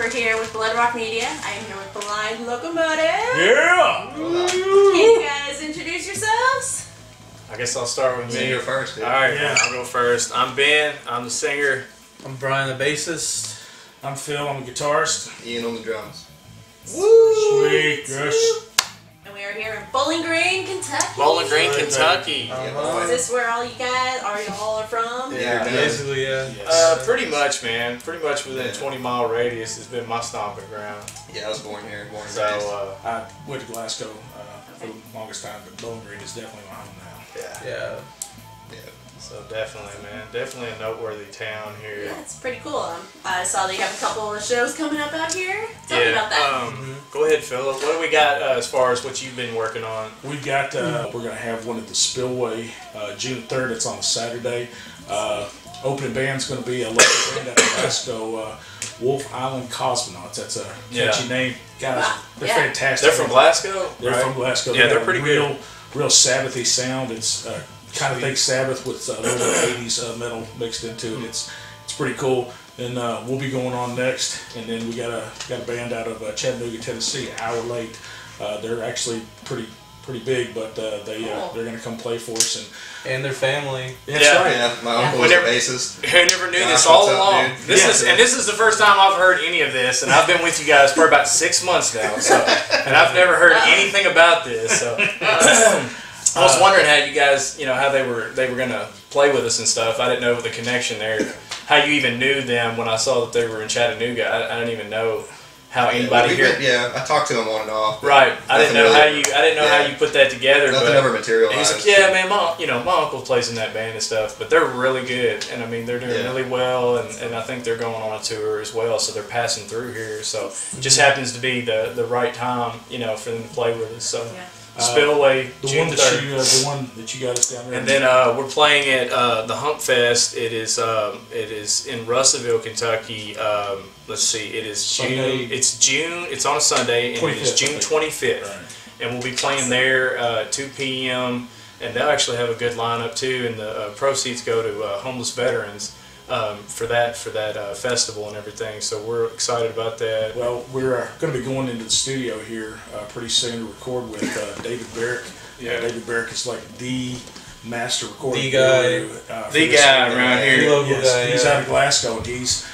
guys, Jennifer here with Bloodrock Media. I am here with Blind Locomotive. Yeah! Can you guys introduce yourselves? I guess I'll start with me. Singer first, dude. All right, Yeah. I'll go first. I'm Ben. I'm the singer. I'm Brian, the bassist. I'm Phil, I'm the guitarist. Ian on the drums. Woo! Sweet, yes. And we are here in Bowling Green, Kentucky. Bowling Green, Kentucky. Uh-huh. Is this where all you guys, are you all are from? Yeah, man. Basically, yeah. Uh, pretty much, man. Pretty much within Yeah. 20 mile radius has been my stomping ground. Yeah, I was born here, born and So, uh, I went to Glasgow uh, for the longest time, but Bowling Green is definitely my home now. yeah. Yeah. yeah. So definitely, man. Definitely a noteworthy town here. Yeah, it's pretty cool. Um, I saw that you have a couple of shows coming up out here. Tell me about that. Um, Go ahead, Philip. What do we got uh, as far as what you've been working on? We've got, uh, we're going to have one at the Spillway uh, June 3rd. It's on a Saturday. Uh, opening band's going to be a local band out of Glasgow, uh, Wolf Island Cosmonauts. That's a catchy Yeah. name. Guys, Wow. they're Yeah. fantastic. They're from Glasgow? They're right? from Glasgow. Yeah, They they're pretty a real, good. Real Sabbathy sound. It's uh, kind of think Sabbath with a little bit of 80s uh, metal mixed into it. It's it's pretty cool. And uh, we'll be going on next, and then we got a got a band out of uh, Chattanooga, Tennessee, Hour Late. Uh, they're actually pretty pretty big, but uh, they uh, they're gonna come play for us. And And their family. that's Yeah. right. Yeah, my Yeah. uncle was a bassist. I never knew this all what's up, along. dude? This Yeah. is and this is the first time I've heard any of this, and I've been with you guys for about six months now. So, and I've never heard anything about this. So, I was uh, wondering how you guys, you know, how they were they were gonna play with us and stuff. I didn't know the connection there. How you even knew them when I saw that they were in Chattanooga. I, I didn't even know how anybody We've here. been- yeah, I talked to him on and off. Right. I didn't know really- how you. I didn't know how you put that together. Nothing but, ever and materialized. he's like, yeah, man, my you know my uncle plays in that band and stuff, but they're really good, and I mean they're doing Yeah. really well, and, and I think they're going on a tour as well, so they're passing through here, so it just mm-hmm. happens to be the the right time, you know, for them to play with us. So Yeah. Spillway, The June one that third, you uh, the one that you got us down there. and then uh, we're playing at uh, the Hump Fest. It is um, it is in Russellville, Kentucky. Um, let's see, it is Sunday. June. It's June. It's on a Sunday, and it is 25th, June twenty fifth Right. and we'll be playing there uh, 2 p.m. And they'll actually have a good lineup too, and the uh, proceeds go to uh, homeless veterans um, for that for that uh, festival and everything. So we're excited about that. Well, we're uh, going to be going into the studio here uh, pretty soon to record with uh, David Barrick. Yeah. Uh, David Barrick is like the master recording The guy. guru, uh, The guy around Yeah. here. Local Yes, guy, he's yeah. out of Glasgow. and He's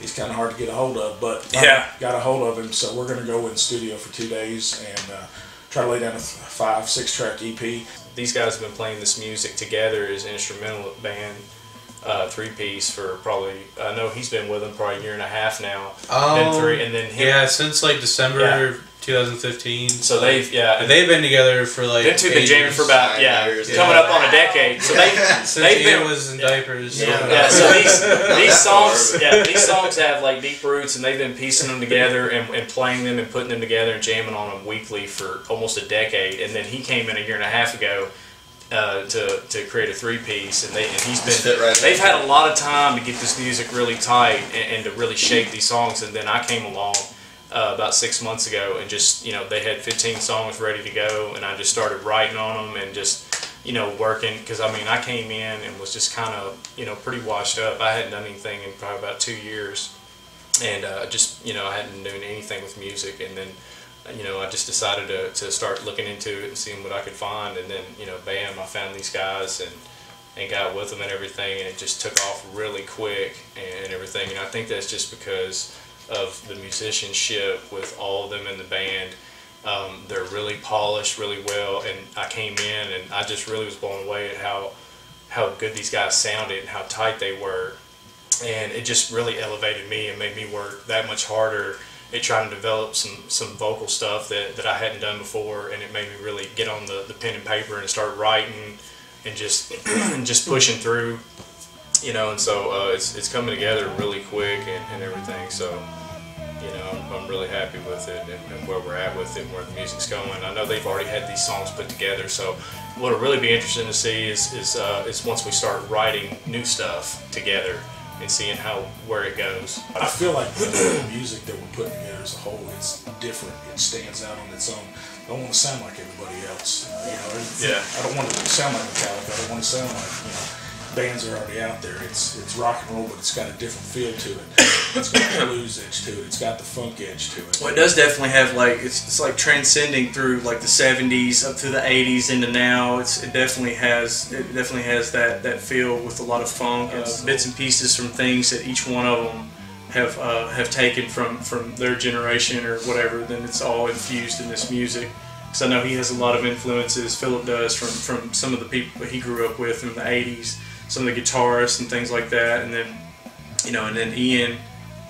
he's kind of hard to get a hold of, but finally Yeah. got a hold of him. So we're going to go in the studio for two days and uh, try to lay down a five six track E EP. These guys have been playing this music together as an instrumental band. Uh, three piece for probably I know he's been with them probably a year and a half now. then Um, three and then him. Yeah, since like December Yeah. 2015. So they've yeah And they've been together for like. them two been jamming for about yeah years, coming up on a decade. So they Since they've been was in diapers. Yeah. so- Yeah, so these these songs, yeah, these songs have like deep roots, and they've been piecing them together and, and playing them and putting them together and jamming on them weekly for almost a decade. And then he came in a year and a half ago uh, to to create a three piece, and they and he's been right they've had a lot of time to get this music really tight and, and to really shape these songs. And then I came along. Uh, about six months ago, and just you know, they had 15 songs ready to go, and I just started writing on them and just you know, working because I mean, I came in and was just kind of, you know, pretty washed up. I hadn't done anything in probably about two years, and uh, just, you know, I hadn't done anything with music. And then, you know, I just decided to, to start looking into it and seeing what I could find. And then, you know, bam, I found these guys and and got with them and everything, and it just took off really quick and everything. And I think that's just because of the musicianship with all of them in the band. Um, they're really polished, really well, and I came in and I just really was blown away at how how good these guys sounded and how tight they were, and it just really elevated me and made me work that much harder at trying to develop some some vocal stuff that, that I hadn't done before, and it made me really get on the, the pen and paper and start writing and just just pushing through, you know. And so uh, it's it's coming together really quick and, and everything. So you know, I'm, I'm really happy with it and, and where we're at with it, and where the music's going. I know they've already had these songs put together, so what'll really be interesting to see is is, uh, is once we start writing new stuff together and seeing how where it goes. I feel like the music that we're putting together as a whole, it's different. It stands out on its own. I don't want to sound like everybody else. You know, Yeah. I don't want to sound like Metallica. I don't want to sound like you know bands are already out there. It's it's rock and roll, but it's got a different feel to it. It's got the blues edge to it. It's got the funk edge to it. Well, it does definitely have like it's, it's like transcending through like the '70s up to the '80s into now. It's it definitely has it definitely has that that feel with a lot of funk and bits and pieces from things that each one of them have uh, have taken from from their generation or whatever. Then it's all infused in this music. Because I know he has a lot of influences. Philip does from from some of the people he grew up with in the '80s, some of the guitarists and things like that, and then you know, and then Ian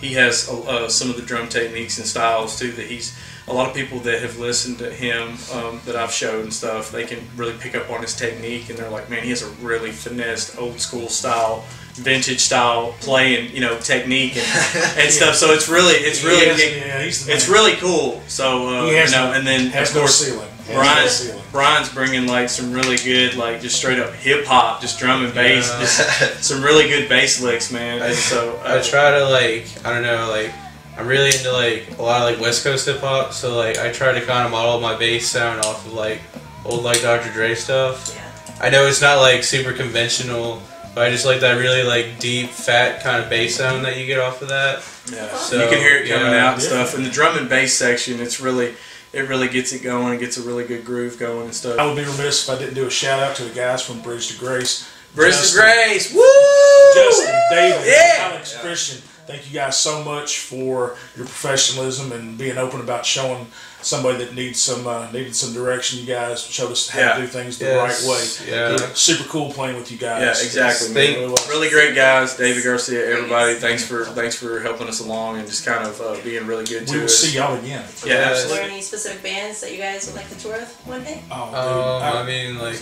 he has uh, some of the drum techniques and styles too that he's a lot of people that have listened to him um, that I've showed and stuff they can really pick up on his technique and they're like man he has a really finessed old school style vintage style playing you know technique and, and stuff. So it's really it's really has- yeah, he's it's really cool. So uh, you know and then has of no course ceiling. No Brian's. Brian's bringing like some really good like just straight up hip hop just drum and bass Yeah. just some really good bass licks man and so I uh, try to like I don't know like I'm really into like a lot of like West Coast hip hop, so like I try to kind of model my bass sound off of like old like Dr. Dre stuff. Yeah. I know it's not like super conventional, but I just like that really like deep, fat kind of bass sound that you get off of that. Yeah, So, you can hear it coming yeah. out and stuff. In the drum and bass section, it's really, it really gets it going and gets a really good groove going and stuff. I would be remiss if I didn't do a shout out to the guys from Bridge to Grace. Bridge to Grace, woo! Justin, David, Yeah. Alex, Christian. Thank you guys so much for your professionalism and being open about showing somebody that needs some uh, needed some direction. You guys showed us how Yeah. to do things the Yes, right way. yeah. It was super cool playing with you guys. Yeah, exactly. Thank- Really was. Really great guys, David Garcia, everybody. Thanks for thanks for helping us along and just kind of uh, being really good We to will us. see y'all again. Yeah, Yeah. Are there any specific bands that you guys would like to tour with one day? Oh, dude. Um, I- I mean like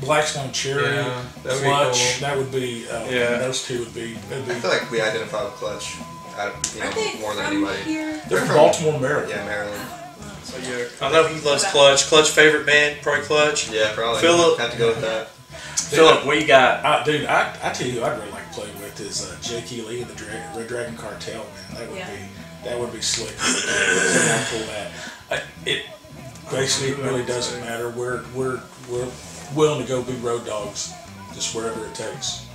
Black Stone Cherry, Yeah, that would be Clutch. cool. That would be. Uh, Yeah. Those two would be. That'd be I feel like we identify with Clutch, out you know, Aren't they more than from anybody. here? they're from Baltimore, Maryland. Yeah, Maryland. So, yeah, I know he loves Clutch. Clutch favorite band, probably Clutch. Yeah, probably. Philip- Have to go with that. Philip, what you got? I, dude, I, I tell you, who I'd really like to play with is uh, Jake Lee and the Dra- Red Dragon Cartel. Man, that would Yeah. be that would be slick. I'd pull that. I, it basically it really doesn't matter. We're we're we're willing to go be road dogs, just wherever it takes.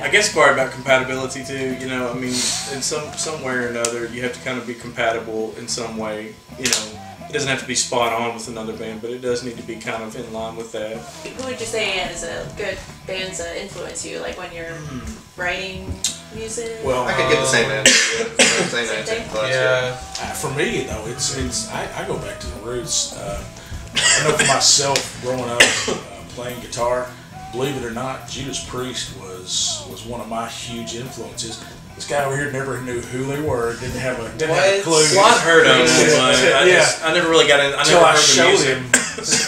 I guess part about compatibility too. You know, I mean, in some some way or another, you have to kind of be compatible in some way. You know, it doesn't have to be spot on with another band, but it does need to be kind of in line with that. Who would you say is a good band to influence you, like when you're writing music? Well, I could get the same answer. Yeah. Same Same answer. thing? Clutch, yeah. Uh, for me, though, it's it's I, I go back to the roots. Uh, I know for myself, growing up uh, playing guitar, believe it or not, Judas Priest was was one of my huge influences. This guy over here never knew who they were, didn't have a didn't have a What? clue. Well, I've heard of them, but I, Yeah. just, I never really got in. I Until never I showed music. him,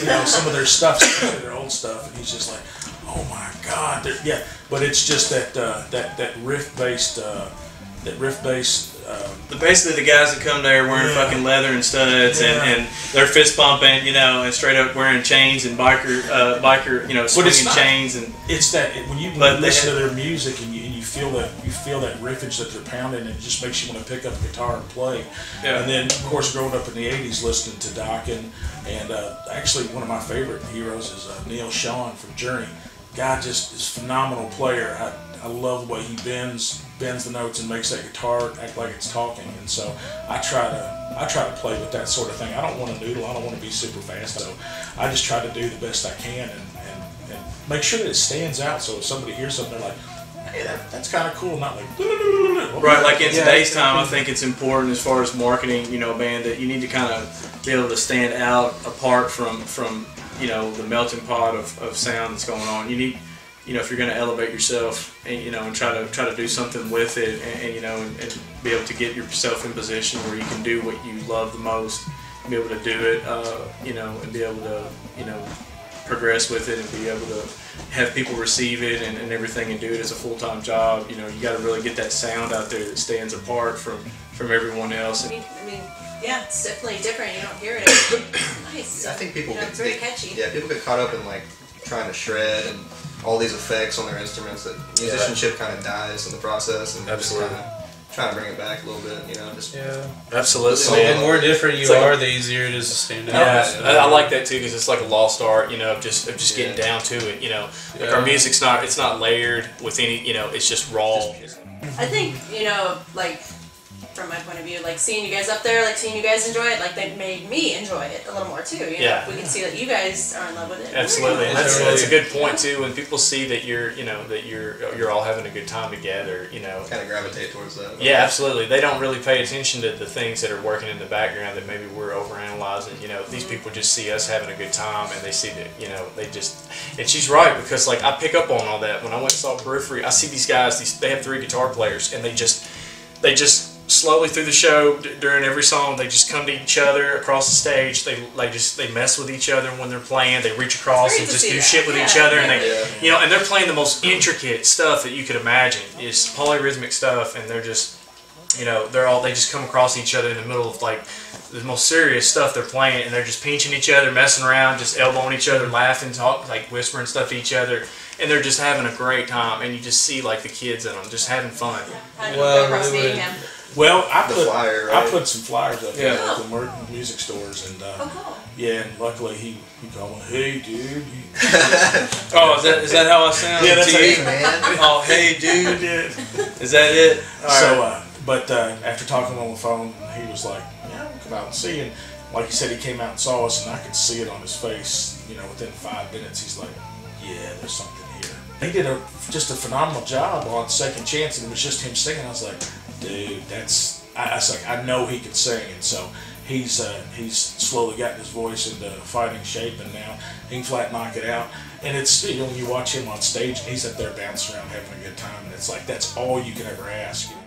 you know, some of their stuff, their old stuff, and he's just like, "Oh my God!" They're- Yeah, but it's just that uh, that that riff based uh, that riff based. Um, But basically, the guys that come there wearing Yeah. fucking leather and studs Yeah. and, and they're fist pumping, you know, and straight up wearing chains and biker, uh, biker, you know, swinging not- chains and it's that when you But listen to their music and you feel that you feel that riffage that they're pounding, it just makes you want to pick up a guitar and play. Yeah. And then, of course, growing up in the '80s, listening to Dokken, and uh, actually one of my favorite heroes is uh, Neal Schon from Journey. Guy just is phenomenal player. I, I love the way he bends bends the notes and makes that guitar act like it's talking. And so I try to I try to play with that sort of thing. I don't want to noodle. I don't want to be super fast. So I just try to do the best I can and, and, and make sure that it stands out. So if somebody hears something, they're like, "Hey, that, that's kind of cool." Not like Right, like in today's time, I think it's important as far as marketing, you know, band that you need to kind of be able to stand out apart from from you know the melting pot of, of sound that's going on. You need, you know, if you're going to elevate yourself and you know and try to try to do something with it, and, and you know, and, and be able to get yourself in position where you can do what you love the most, be able to do it, uh, you know, and be able to, you know, progress with it and be able to have people receive it and, and everything and do it as a full-time job you know you got to really get that sound out there that stands apart from from everyone else I mean, I mean, yeah, it's definitely different. You don't hear it. It's nice. I think people You know, get it's very they- catchy. Yeah, people get caught up in like trying to shred and all these effects on their instruments that musicianship kind of dies in the process, and Absolutely. just kind of trying to bring it back a little bit. You know, just Yeah. Absolutely, So- The more different you It's like a- are, the easier it is to stand out. Yeah, I, I like that too because it's like a lost art, you know, of just of just getting down to it. You know, like Yeah. our music's not it's not layered with any, you know, it's just raw. I think you know, like from my point of view. Like seeing you guys up there, like seeing you guys enjoy it, like they made me enjoy it a little more too. You know? Yeah. We can see that you guys are in love with it. Absolutely, and that's, that's a good point too. When people see that you're, you know, that you're you're all having a good time together, you know. Kind of gravitate towards that. Yeah, absolutely. They don't really pay attention to the things that are working in the background that maybe we're overanalyzing. You know, these mm-hmm. people just see us having a good time, and they see that, you know, they just. And she's right because like I pick up on all that when I went and saw Periphery. I see these guys. These they have three guitar players, and they just, they just slowly through the show d- during every song they just come to each other across the stage. They they just they mess with each other when they're playing. They reach across and just do that. shit with each Yeah, other and they Yeah. you know and they're playing the most intricate stuff that you could imagine. It's polyrhythmic stuff and they're just you know they're all they just come across each other in the middle of like the most serious stuff they're playing and they're just pinching each other messing around just elbowing each other laughing talk like whispering stuff to each other and they're just having a great time and you just see like the kids in them just having fun. How did Well, you go across really meeting would- him? Well, I The put flyer, I put some flyers up Yeah. at local mer- music stores, and uh, Oh, cool. yeah, and luckily he he called me, hey dude. Oh, is that is that how I sound? Yeah, that's to how you? you- Man, Oh, hey, dude. Yeah. Is that it? All right. So, uh, but uh, after talking on the phone, he was like, "Yeah, I'll come out and see." you." And like he said, he came out and saw us, and I could see it on his face. You know, within five minutes, he's like, "Yeah, there's something here." He did a just a phenomenal job on Second Chance, and it was just him singing. I was like, "Dude, that's." I, like, "I know he can sing," and so. He's uh, he's slowly gotten his voice into fighting shape, and now he can flat knock it out. And it's you know when you watch him on stage, he's up there bouncing around having a good time, and it's like that's all you can ever ask. You know?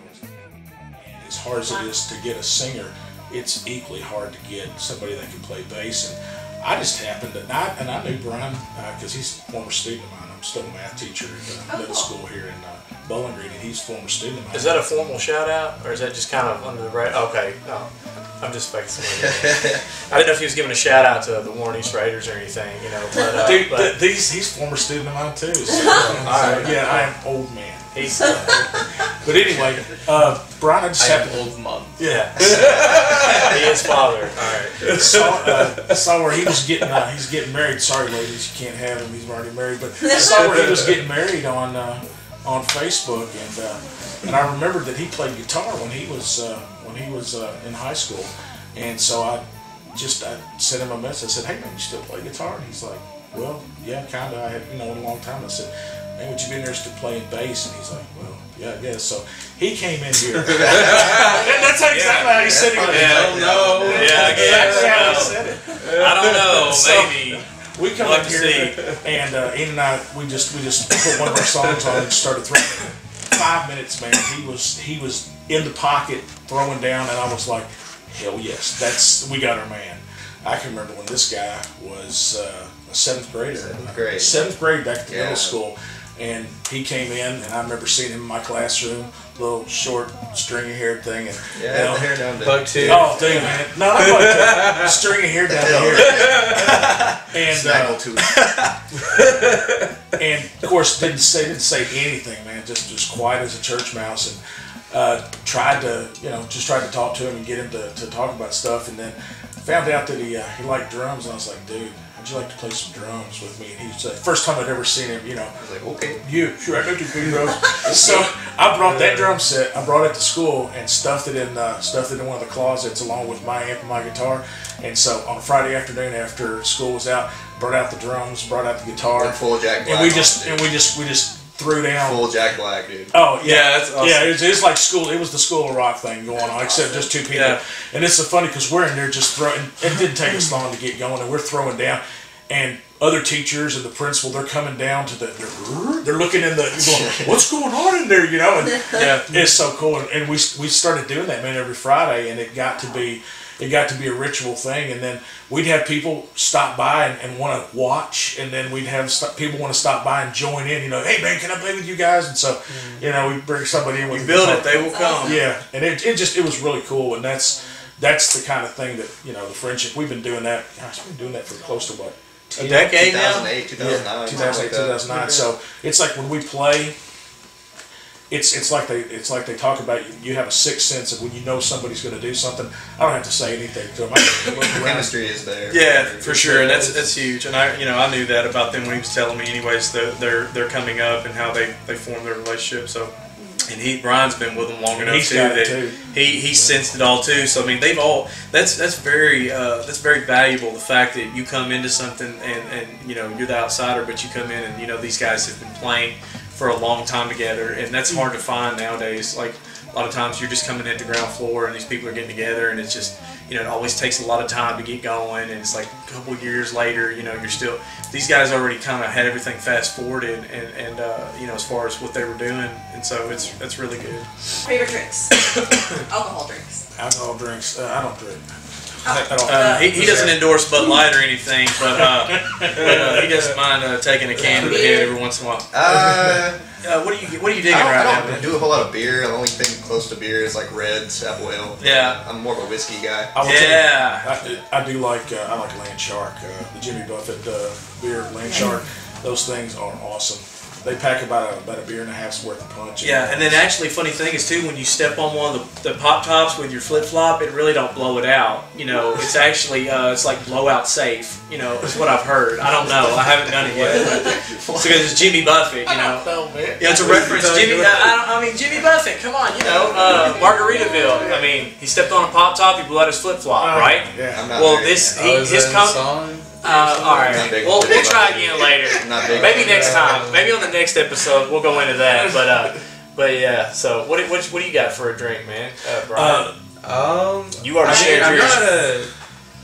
And as hard as it is to get a singer, it's equally hard to get somebody that can play bass. And I just happened to not, and I knew Brian because he's a former student of mine. I'm still a math teacher at uh, Oh, middle cool. school here in uh, Bowling Green, and he's a former student of mine. is that a formal shout out or is that just kind of under the radar okay no I'm just fixing it. I didn't know if he was giving a shout out to the Warren East Raiders or anything, you know. But, uh, Dude, but th- these he's former student of mine too. So, so, right. yeah, I am old man. He's But anyway, uh, Brian, I just I happened am old mom. yeah. he is father. All right. saw, uh, saw where he was getting uh, he's getting married. Sorry, ladies, you can't have him. He's already married. But I saw where he was getting married on uh, on Facebook, and uh, and I remembered that he played guitar when he was uh, when he was uh, in high school, and so I just I sent him a message. I said, "Hey man, you still play guitar?" And he's like, "Well, yeah, kinda. I had you know in a long time." I said. Man, would you be interested in playing bass? And he's like, well, yeah, I guess. So he came in here. That's how exactly how he said it. Yeah, no. Yeah, I That's exactly how he guess. said it. I don't know. So- Maybe. We come We'll in have to here, and uh, Ian and I, we just we just put one of our songs on and started throwing. Five minutes, man. He was he was in the pocket throwing down, and I was like, hell yes, that's we got our man. I can remember when this guy was uh, a seventh grader. Seventh grade. Seventh grade back to Yeah. middle school, and he came in, and I remember seeing him in my classroom, little short, stringy haired thing, and you yeah, know, the hair down to Buck two. Oh, dude, man. No, not like that. Stringy hair down here. and snaggle uh, to it. and of course didn't say didn't say anything, man. Just just quiet as a church mouse, and uh, tried to you know just tried to talk to him and get him to, to talk about stuff, and then found out that he uh, he liked drums, and I was like, dude, how'd you like to play some drums with me? And he said, first time I'd ever seen him, you know. I was like, okay. You sure I know two big drums. so I brought that drum set. I brought it to school and stuffed it in uh, stuffed it in one of the closets along with my amp and my guitar. And so on a Friday afternoon after school was out, brought out the drums, brought out the guitar, Went full Jack Black. and we just and we just we just threw down. full Jack Black, dude. Oh yeah, Yeah, that's awesome. yeah. It was, it was like school. It was the school of rock thing going on, except just two people. Yeah. And it's so funny because we're in there just throwing. It didn't take us long to get going, and we're throwing down. And other teachers and the principal, they're coming down to the. They're, they're looking in the. Going, What's going on in there? You know, and Yeah. it's so cool. And, and we we started doing that man every Friday, and it got to be. It got to be a ritual thing, and then we'd have people stop by and, and want to watch, and then we'd have st- people want to stop by and join in. You know, hey man, can I play with you guys? And so, mm-hmm. you know, we bring somebody in. We build it, they will come. Yeah, and it, it just it was really cool, and that's that's the kind of thing that you know the friendship we've been doing that. Gosh, we've been doing that for close to what A decade now. 2008, 2009. 2008, 2009. So it's like when we play, it's it's like they it's like they talk about. You have a sixth sense of when you know somebody's going to do something. I don't have to say anything to them. I look The chemistry is there. Yeah, for sure, and that's that's huge. And I, you know, I knew that about them when he was telling me, anyways. That they're they're coming up and how they they form their relationship. So and he Brian's been with them long enough He's too that too. he he sensed it all too. So I mean, they've all that's that's very uh, that's very valuable. The fact that you come into something and and you know you're the outsider, but you come in and you know these guys have been playing for a long time together, and that's hard to find nowadays. Like a lot of times you're just coming into ground floor and these people are getting together, and it's just you know it always takes a lot of time to get going, and it's like a couple of years later, you know you're still these guys already kind of had everything fast forwarded, and and uh, you know as far as what they were doing, and so it's that's really good. Favorite drinks? Alcohol drinks. Alcohol drinks. Uh, I don't drink. I don't. Uh, he, he doesn't endorse Bud Light or anything, but, uh, but uh, he doesn't mind uh, taking a can to the head every once in a while. Uh, Uh, what are you What are you digging I don't, I now? don't man? do a whole lot of beer. The only thing close to beer is like Redd's, Apple Ale. Yeah. I'm more of a whiskey guy. I will tell you, Yeah. I, I do like uh, I like Land Shark, uh, the Jimmy Buffett uh, beer, Land Shark. Those things are awesome. They pack about a, about a beer and a half's worth of punch. Yeah, and then actually, funny thing is too, when you step on one of the, the pop tops with your flip flop, it really don't blow it out. You know, it's actually uh, it's like blowout safe. You know, is what I've heard. I don't know. I haven't done it yet. But it's because it's Jimmy Buffett. You know. Yeah, it's a reference. Jimmy. I, I, don't, I mean, Jimmy Buffett. Come on, you know, uh, Margaritaville. I mean, he stepped on a pop top. He blew out his flip flop, Uh, right? Yeah. I'm not Well, very- this Oh, he, is his that in com- the song? Uh, all right. Well, we'll try again later. Maybe next time. Maybe on the next episode we'll go into that. But uh, but yeah. So what what what do you got for a drink, man? Uh, Brian, Uh, Um, you already I mean, I'm yours. not a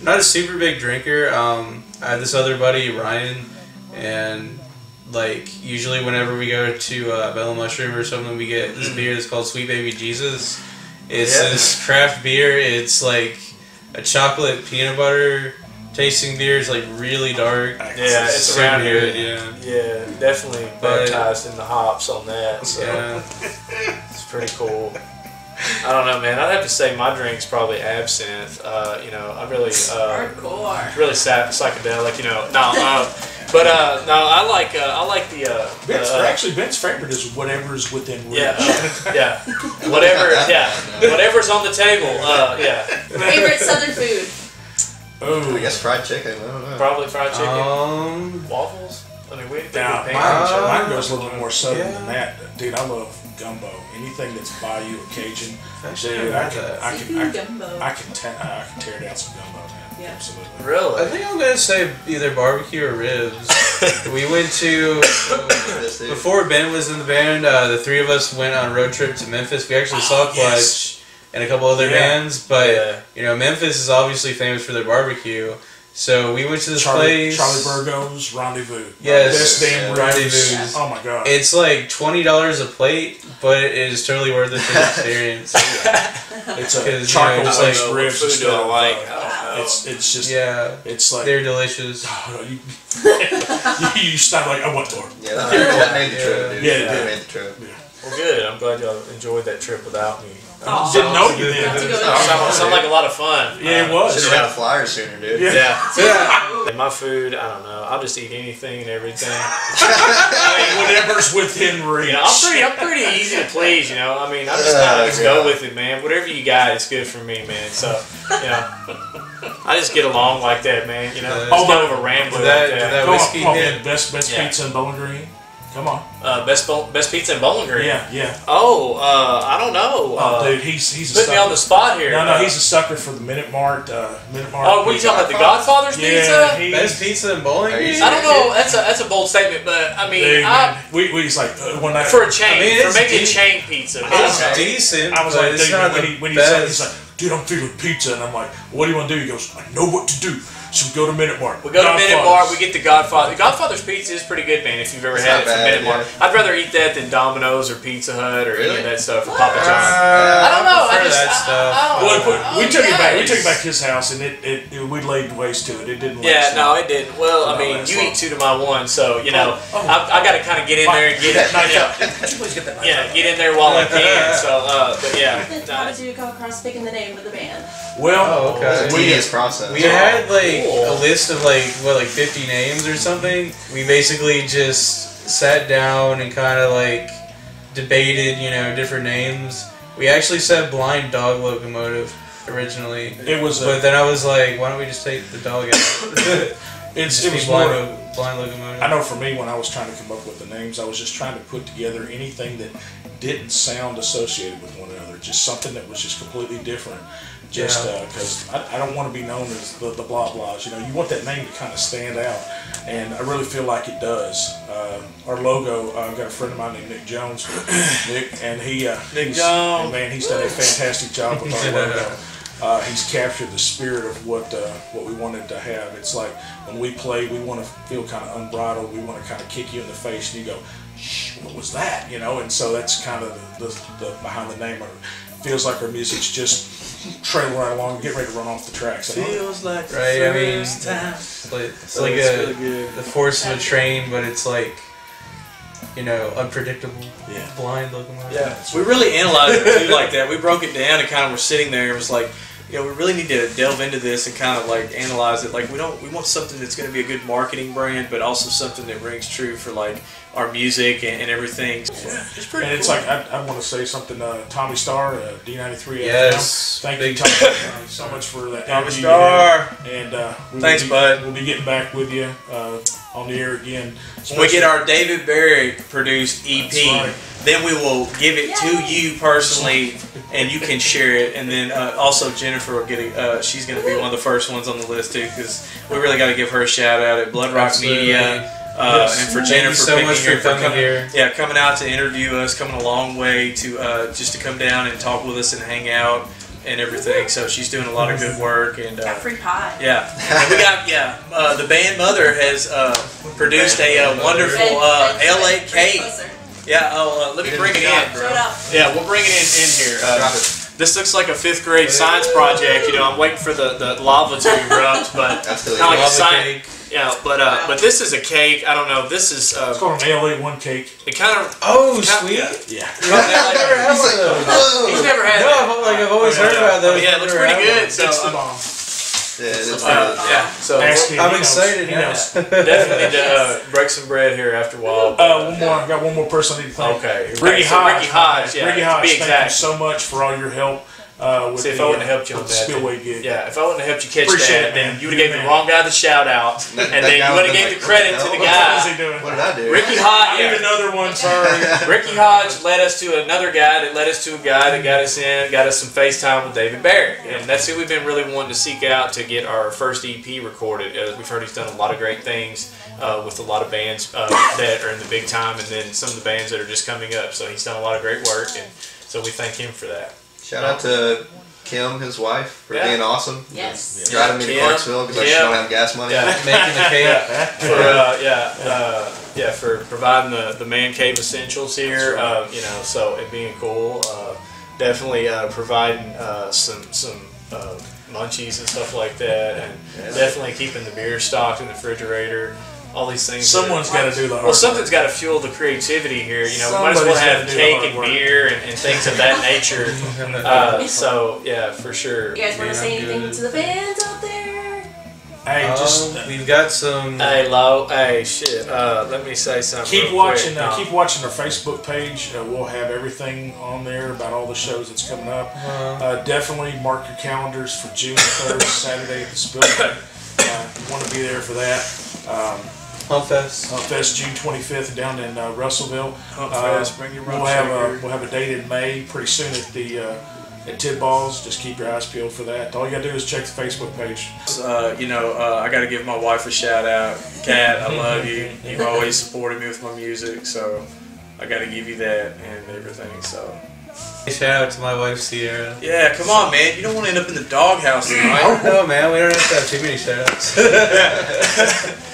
not a super big drinker. Um, I have this other buddy Ryan, and like usually whenever we go to uh, Mellow Mushroom or something, we get this beer that's called Sweet Baby Jesus. It's Yeah. this craft beer. It's like a chocolate peanut butter tasting beer. It's like really dark. Yeah, it's super around here. Yeah, Yeah, definitely But- baptized in the hops on that. So yeah. it's pretty cool. I don't know, man. I'd have to say my drink's probably absinthe. Uh, you know, I really, uh, Hardcore. really sa- psychedelic. You know, no, uh, but uh, no, I like, uh, I like the. Uh, Ben's, uh, actually, Ben's favorite is whatever's within reach. Yeah, yeah. Whatever, yeah. Whatever's on the table. Uh, yeah. Favorite southern food? Oh, I guess fried chicken. I don't know. Probably fried chicken, Um, waffles. I mean, we think Now, mine. Uh, mine goes a little bit more southern yeah. than that. Dude, I love gumbo. Anything that's Bayou or Cajun. Actually, Dude, I I can. I can, I can, gumbo. I can, ta- I can tear down some gumbo, man. Yeah. Absolutely. Really? I think I'm gonna say either barbecue or ribs. we went to before Ben was in the band. Uh, the three of us went on a road trip to Memphis. We actually saw Oh, Clutch yes. And a couple other Yeah. bands, but Yeah. you know Memphis is obviously famous for their barbecue. So we went to this Charlie, place. Charlie Vergos' Rendezvous. Yes, Best damn yeah. ribs. Rendezvous. Oh my god. It's like twenty dollars a plate, but it is totally worth it for the experience. It's a 'Cause, you know, it's like- what ribs. food and stuff. like? I don't. It's it's just yeah, it's like they're delicious. Oh, you, you, you stop like I want more. Yeah, that, that made the trip, Yeah. dude. Yeah, it that made the trip. Well, good. I'm glad y'all enjoyed that trip without me. Aw. Didn't know you Got to then. go Sound, sound like a lot of fun. Yeah, it Uh, was. Should have had a flyer sooner, dude. Yeah. Yeah, And my food, I don't know. I'll just eat anything and everything. I mean, Whatever's within reach. You know, I'm pretty, I'm pretty easy to please. You know, I mean, I just kind Uh, of just yeah. go with it, man. Whatever you got, it's good for me, man. So, you know, I just get along like that, man. You know, Uh, just oh, go over rambling did that- like that. that Come on, whiskey come on, hit? man. Best best Yeah. pizza in Bowling Green. Come on. Uh, best bowl, best pizza in Bowling Green. Yeah, yeah. Oh, uh, I don't know. Oh, Uh, dude, he's he's a put me on the spot here. No, no, Uh, he's a sucker for the Minute Mart. Uh, Minute Mart. Oh, what are you talking about? The Godfather's Yeah, pizza? best pizza in bowling. Green? I don't know. That's a that's a bold statement, but I mean, Dude, I, man, we we just like uh, one night for a chain, I mean, for it's maybe a chain pizza. It's Okay. decent. I was like, dude, when he when he said, he's like, dude, I'm feeling pizza, and I'm like, what do you want to do? He goes, I know what to do. So we go to Minute Mart. We go to Minute Godfather's. Mart, we get the Godfather. Godfather's pizza is pretty good, man. If you've ever It's had it not from bad, Minute Mart, I'd rather eat that than Domino's or Pizza Hut or any of that stuff or Papa Uh, I don't know. I prefer just that I- stuff. I, I don't Well, know. we, we Oh, took it back. We took it back to his house, and it, it, it we laid waste to it. It didn't. Yeah, last no, long. it didn't. Well, I mean, you long. eat two to my one, so you know, Oh, oh. I, I got to kind of get in there and get it. You know, Could you please get that? yeah, get in there while I can. So, uh, but yeah, How did you come across picking the name of the band? Well, Oh, okay. It's a We- tedious process. We had like Cool. a list of like what like 50 names or something. We basically just sat down and kind of like debated, you know, different names. We actually said blind dog locomotive originally. it was But a, then I was like, why don't we just take the dog out? It's it was blind, more. Lo- blind locomotive. I know for me, when I was trying to come up with the names, I was just trying to put together anything that didn't sound associated with one another. Just something that was just completely different. Just Yeah. because I, I don't want to be known as the, the blah blahs. You know, you want that name to kind of stand out, and I really feel like it does. Uh, our logo, uh, I've got a friend of mine named Nick Jones, Nick, and he uh, Nick Jones. man, he's done a fantastic job with our logo. Uh, he's captured the spirit of what uh, what we wanted to have. It's like when we play, we want to feel kind of unbridled. We want to kind of kick you in the face, and you go, "Shh, what was that?" You know. And so that's kind of the, the, the behind the name. It feels like our music's just trailing right along, getting ready to run off the tracks. And Feels like the Right, I mean, time. It's like, it's like a, really the force of a train, but it's like, you know, unpredictable. Yeah. Blind locomotive. Yeah, we really analyzed it too like that. We broke it down and kind of were sitting there and it was like, you know, we really need to delve into this and kind of like analyze it. Like we don't, we want something that's going to be a good marketing brand, but also something that rings true for like our music and, and everything. Yeah, it's pretty. And it's like I, I want to say something. Uh, Tommy Starr, uh, D93 Yes, FM. Thank big- you, Tommy, uh, so much for that. Tommy interview you Starr. And uh, we will Thanks, be- bud. We'll be getting back with you uh, on the air again. when we get our David Barry produced EP, That's right. Then we will give it to you personally, and you can share it. And then uh, also Jennifer will get it. Uh, she's going to be one of the first ones on the list too, because we really got to give her a shout out at Bloodrock Absolutely. Media. Uh, Yes. and for Thank Jennifer you so picking much for her- coming coming, here. Yeah, coming out to interview us, coming a long way to uh, just to come down and talk with us and hang out and everything. So she's doing a lot of good work and Got uh, free pie. yeah, and we got yeah. Uh, the band Mother has uh, produced a uh, wonderful Ed- uh, LA bring it cake. Closer. Yeah, oh, uh, let me bring it in. Show it up. Yeah, we'll bring it in in here. Uh, Drop it. this looks like a fifth grade science project. You know, I'm waiting for the, the lava to erupt, but That's still Not like a science. cake. yeah, but uh, but this is a cake. I don't know. This is It's uh, called an LA one cake. it kind of. Oh, Yeah. sweet. Yeah. I've never had one of those. Whoa! He's never had No, that. I've, like I've always heard about those. Yeah, it looks pretty good. So It's the um, bomb. Yeah, it is uh, yeah, so Ask him. I'm he knows. excited He now. knows. definitely to uh, break some bread here after a while. Uh, one more. I've got one more person I need to thank. Okay. Ricky Right, so Hodge. Ricky Hodge, yeah, Ricky Hodge. Thank exact. you so much for all your help uh, See, if the, I wouldn't uh, have helped you on with the that, Spillway gig. Yeah, if I wouldn't have helped you catch Appreciate that, it, then man. you would have gave the wrong guy the shout out, That- and that then you would have gave like, the credit to the the hell? What is guy. he doing? What did I do? Ricky I Hodge, need yeah. another one. Sorry. Ricky Hodge led us to another guy that led us to a guy that got us in, got us some FaceTime with David Barrett. And that's who we've been really wanting to seek out to get our first EP recorded. Uh, we've heard he's done a lot of great things uh, with a lot of bands uh, that are in the big time and then some of the bands that are just coming up. So he's done a lot of great work, and so we thank him for that. Shout out to Kim, his wife, for Yeah. being awesome. Yes. Driving me to Clarksville because I just don't have gas money. Yeah. Making the cake. for uh, yeah, uh, yeah, for providing the, the man cave essentials here. Uh, you know, so it being cool. Uh, definitely uh, providing uh, some some uh, munchies and stuff like that, and definitely keeping the beer stocked in the refrigerator. All these things. Someone's got to do the hard well, something's got to fuel the creativity here. You know, we might as well have gotta do the cake and work. beer and, and things of that nature. Uh, so yeah, for sure. You guys want to say anything good. to the fans out there? Hey, just Um, we've got some. Hey, Lo. Hey, shit. Uh, let me say something. keep real watching. quick. Uh, keep watching our Facebook page. Uh, we'll have everything on there about all the shows that's coming up. Uh, Uh, definitely mark your calendars for June third, Saturday at the Spillway. Uh, want to be there for that. Um, Humpfest. Hunt Fest June 25th down in uh, Russellville. Hunt Uh, Fest, bring your We'll have a we'll have a date in May pretty soon at the uh, at Tidball's. Just keep your eyes peeled for that. All you gotta do is check the Facebook page. Uh, you know, uh, I got to give my wife a shout out. Kat, I love you. You've always supported me with my music, so I got to give you that and everything. So Shout out to my wife Sierra. yeah, come on, man. You don't want to end up in the doghouse tonight. No man, we don't have to have too many shout outs.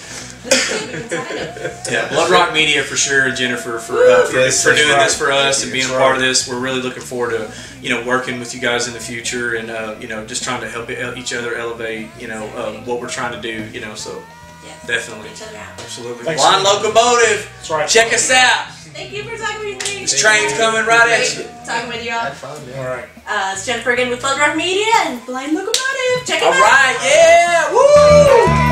yeah, Bloodrock Media for sure. Jennifer for uh, for, Yes, for doing right. this for us and being a part right. of this. We're really looking forward to you know working with you guys in the future and uh, you know just trying to help each other elevate you know um, what we're trying to do. You know, so Yes. definitely, Each other out. absolutely. Thanks. Blind locomotive. That's right. Check us out. Thank you for talking with me. This train's coming right at you. Talking with y'all. Had fun, man. All right. Uh, it's Jennifer again with Bloodrock Media and Blind Locomotive. Check it All out. right, yeah, woo!